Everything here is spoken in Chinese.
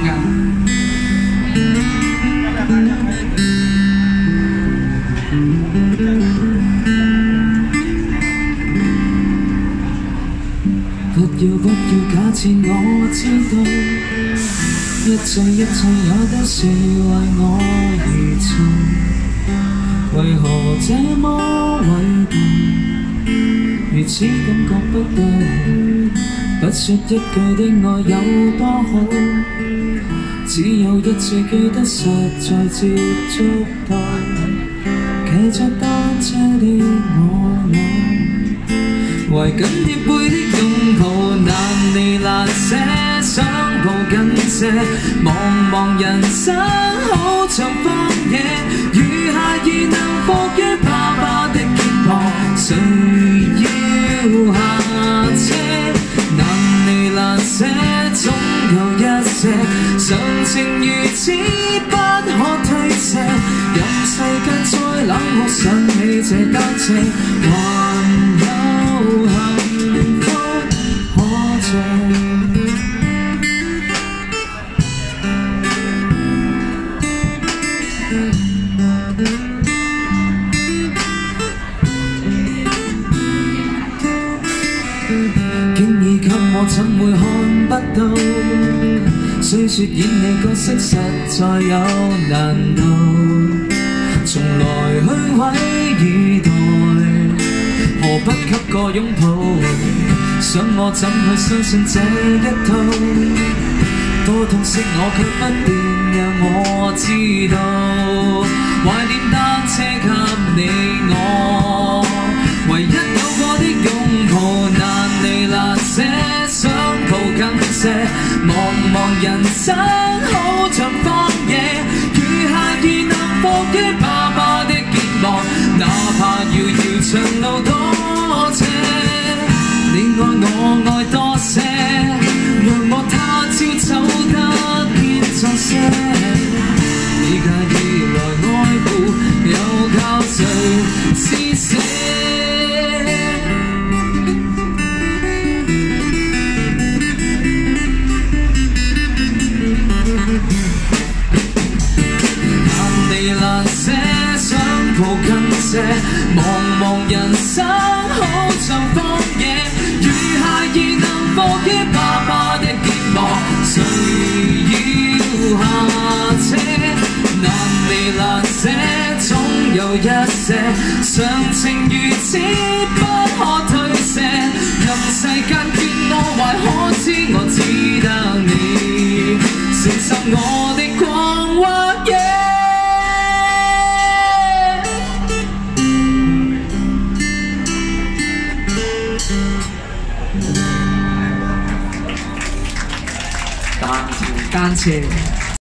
不要不要假设我知道，一切一切也都是为我而做，为何这么伟大？如此感觉不到，不说一句的爱有多好，只有一次记得实在接触到，骑着单车的我俩，怀紧贴背的拥抱难离难舍，想抱紧些，茫茫人生好像这，总有一些常情如此不可推卸，任世间再冷酷，想起这单车，給我，怎會看不到？雖說演你角色實在有難度，從來虛毀以待，何不給個擁抱？想我怎去相信這一套？多痛惜我卻不便让我知道，懷念單車茫茫人生好像荒野，如孩兒能伏於爸爸的肩膀，哪怕遥遥长路多斜，你爱我爱多些，让我他朝走得堅壯些。你介意來愛護，又靠誰施捨？茫茫人生好像荒野，如孩儿能伏于爸爸的肩膀，谁要下车？难离难舍，总有一些常情如此不可推卸，任世间怨我壞，单车。